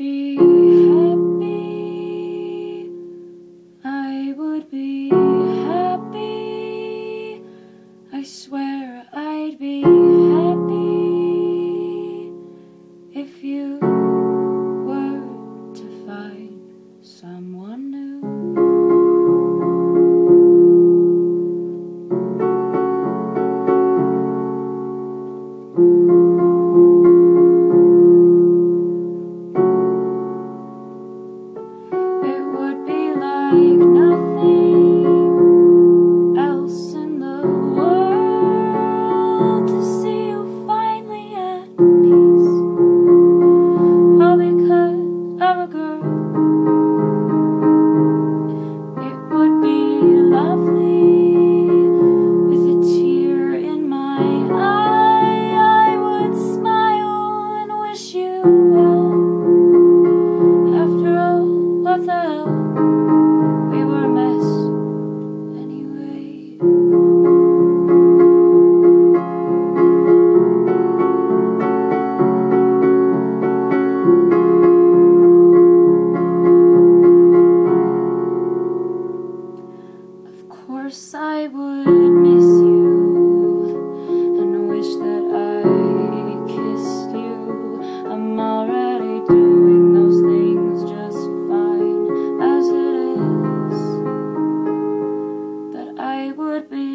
be happy. I would be happy. I swear with me.